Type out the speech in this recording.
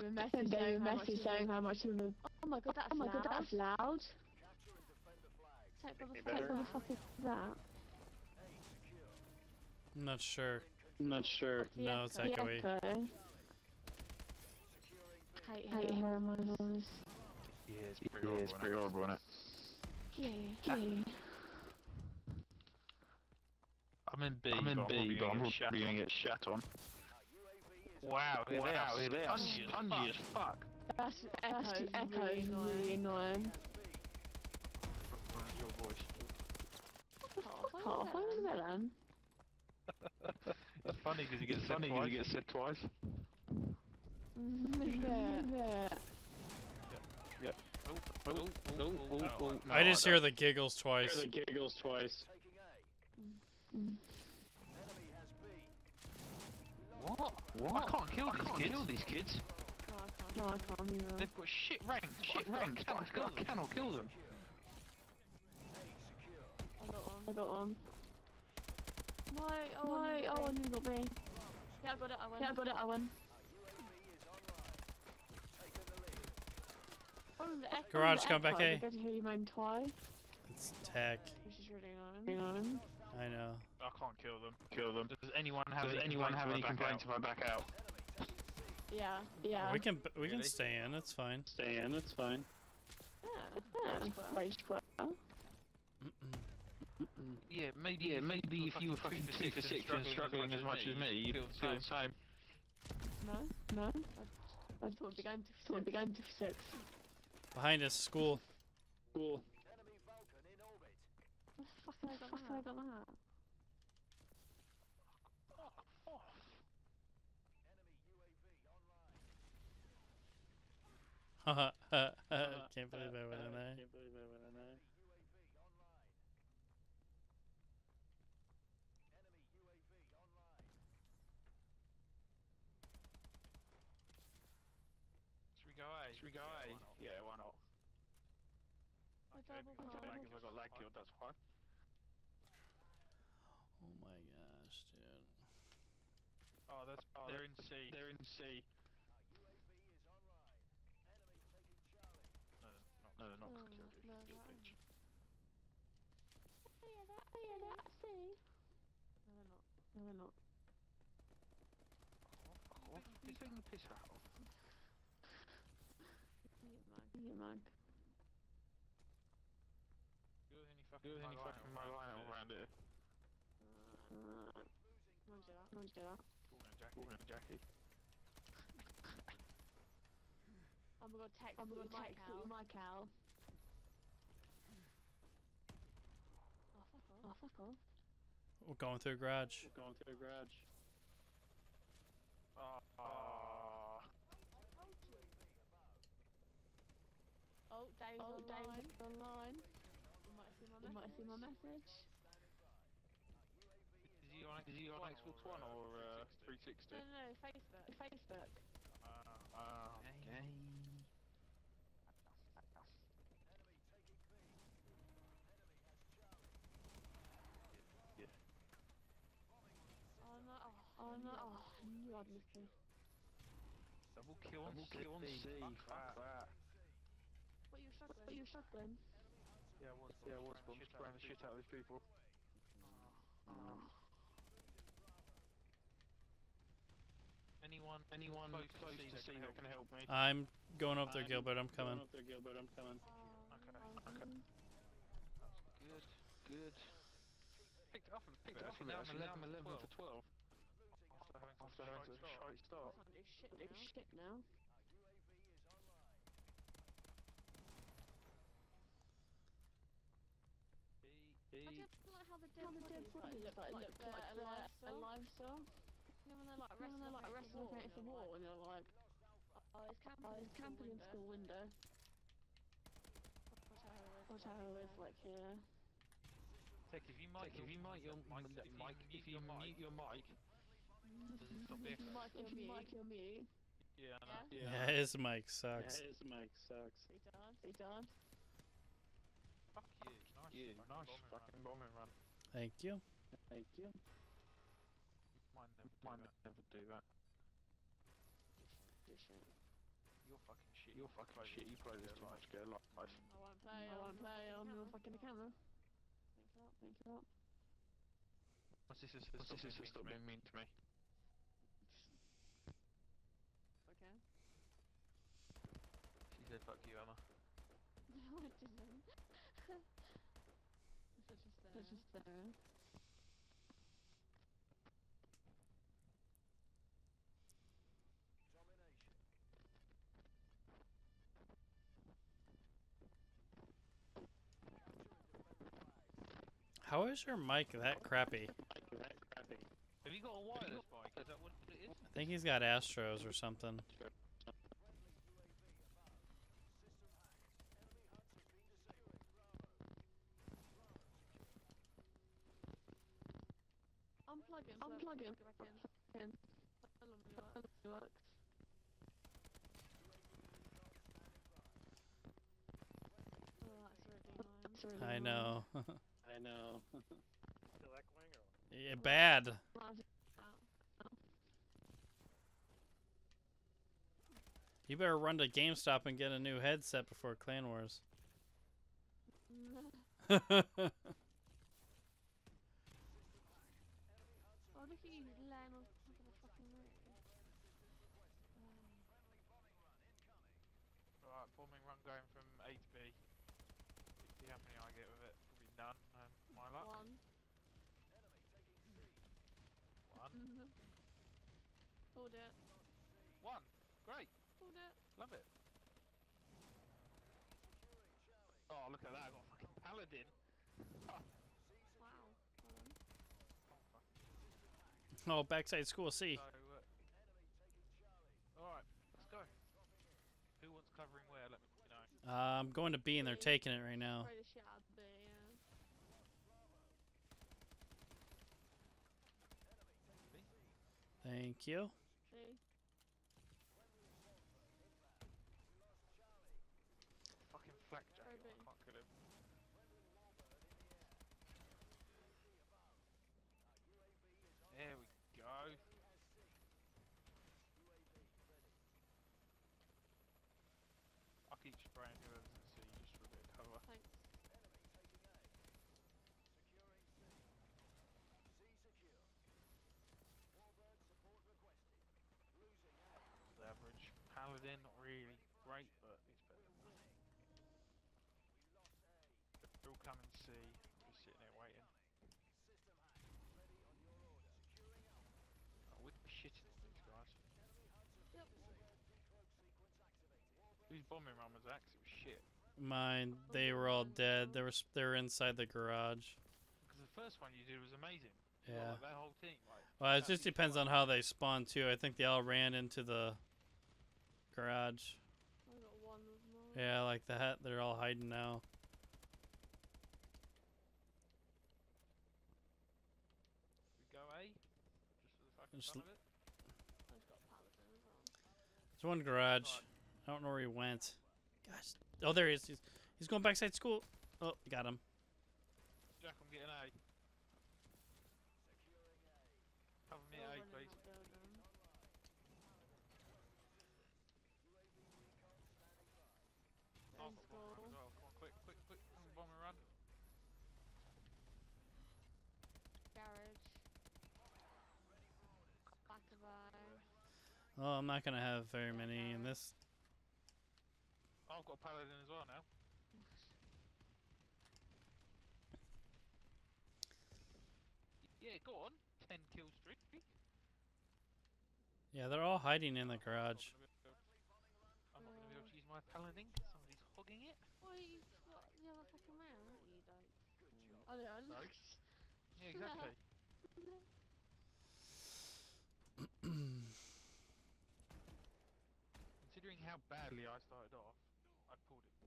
him a message Send saying a how message much saying how much of a. Oh my god, that's Oh my god, loud. that's loud. Take what the fuck is that? fuck is that? I'm not sure. I'm not sure. The No, it's echo. echoey. Echo. Hate Hate him. hearing my voice. Yeah, it's pretty horrible, it's pretty horrible, isn't it? Yeah, yeah. I'm in B. I'm in but B, but I'm probably probably gonna gonna get get shat on. Wow, Wow, it it is. is spongy as fuck. That's That's echo. the echo Really annoying. really annoying. Your voice. Oh, Oh, find find that. the. It's funny because you get It's said funny 'cause twice. you get said twice. Yeah. Oh, oh, oh, oh, oh, I just hear the giggles twice. the giggles twice. What? What? I can't kill I these can't kids. kill these kids. No, I can't. No, I can't either. They've got shit rank. Shit rank, but I cannot, I cannot kill them. I got one. I got one. No, oh, No, I oh, got and you got me. Yeah, I got it. I went. Yeah, I got it, I won. Oh. Garage, come back echo, A. I get hear you moan twice. It's tech. Which is really annoying. I know. I can't kill them. Kill them. Does anyone have Does any anyone have any complaints complaints if I back out? Yeah. Yeah. We can b- we can stay in. It's fine. Stay in, it's fine. Yeah. Yeah. Yeah, maybe. Yeah, maybe if you were fucking two for six and struggling as much as me, you'd feel the same. No, no. I thought we'd be going to So we'll be going to six. Behind us, school. Cool. What the fuck, fuck have I got that? Can't believe I went in there. Can't believe I went in there. Should we go A? Should we go A? Yeah, why not? I Okay, because barrel. lag, if I got lag killed, that's fine. Oh my gosh, dude. Oh, that's. Oh, they're in C. They're in C. Mm, no, they're not. Oh, Kill no, bitch. no, Kill that. Oh yeah, that, oh yeah, that, I see. No, they're not. No, we're not. What? He's taking the piss out of. You mug. You mug. You're the Do any fucking my line around around here. Uh, Come on, do that. don't do that. Cool, and Jackie. I'm gonna text. I'm gonna with my text cow. with my cow. Oh, fuck off. Oh, fuck off. We're going through a garage. Going to the garage. Ah. Oh, Dave's Oh, online. Dave's online. You might see my You might message. see my message. Is he on, Is he on Xbox One or uh, 360? No, no, no, Facebook. Facebook. Ah, okay. Oh no. Oh, Oh no, oh, I knew I'd miss this. Double kill on Double C. kill on C. Fuck that. What you struggling? But you're struggling. Yeah, what's Yeah, what's bomb? Spraying the shit out of these people. Anyone, Anyone close, close to to C C that that can help me? I'm going up there, I'm Gilbert. I'm coming. Going up there, Gilbert, I'm coming. Okay, Um, okay. Good. Good. Picked it up and Picked it up from now there, I'm 11 Now I'm 11 for for 12. 12. After having After such a shite start. shite do shit now. it's shit now. B, I B. just like how the dead How the dead bodies, body looks like, like looks they're like alive they're alive still. You know when they're like When wrestling, they're like wrestling against against the the wall and they're like, Oh, it's camping, oh, it's camping in school window. Watch how it is. Watch like here. Tech, if you mic, Like, if you mic your mic, mic, if you mute your mic, does it stop the If you echo? mic your mic, your. Yeah, Yeah, his mic sucks. Yeah, his mic sucks. Be done. Be done. Fuck you. Nice. Yeah, fucking nice bombing run. fucking bombing run. Thank you. Thank you. Mine never do Might that. never do that. You're fucking shit. You're fucking shit. You play this too much. Get a life. I won't play. I won't play on camera. your fucking camera. Thanks a lot. Thank you. lot. My sister My says sister stop being mean to me. mean to me. Okay. She said fuck you, Emma. No, I didn't. Such a stare. It's just there. How is your mic that crappy? Have you got a wireless mic? Is that what it is? I think he's got Astros or something. Unplug him. Unplug him. Go back in. In. How long will it work? It works. Oh, that's really annoying. It's really I annoying. know. I know. yeah, bad. You better run to GameStop and get a new headset before Clan Wars. Oh, look at you laying on top of the fucking roof. Alright, bombing run going from A to B. See how many I get with it. Probably none. Um, my luck. One. One. Pulled it. One. Great. Pulled it. Love it. Oh, look at that. I got a fucking paladin. Wow. Oh, backside school C. So, uh, Alright, let's go. Who wants covering where? Let me know. Uh, I'm going to B and they're taking it right now. Spray the shit out of the yeah. Thank you. See? Fucking flak jacket. Very I big. can't kill him. There we go. I'll keep spraying whoever's at C just for a bit of cover. Thanks. The average paladin, not really great, but it's better than nothing. They're all coming C. I'm just sitting there waiting. Oh, we're shitting on these guys. Yep. Whose bombing run was that? 'Cause it was shit. Mine, they were all dead. They were they were inside the garage. Because the first one you did was amazing. Yeah. Like, that whole team, like. Well, it just depends on how they spawn too. I think they all ran into the garage. I got one with more. Yeah, like that. They're all hiding now. We go A, just for the fucking Just fun of it. I've got paladin as well. There's one garage. I don't know where he went. Gosh. Oh, there he is. He's, he's going backside school. Oh, got him. Jack, I'm getting A. Cover me All at A, running please. that building. Oh, In I've got bombing run school. as well. Come on, quick, quick, quick. Come on, bombing run. Garage. Back of eye. Oh, I'm not gonna have very many in this. Oh, I've got a paladin as well now. Yeah, go on. 10 kill streak. Yeah, they're all hiding in the garage. I'm not going to be able to use my paladin. Somebody's hogging it. Well, you've got the other fucking round, haven't you? Don't. Oh, no. No. Yeah, exactly. How badly I started off, I pulled it.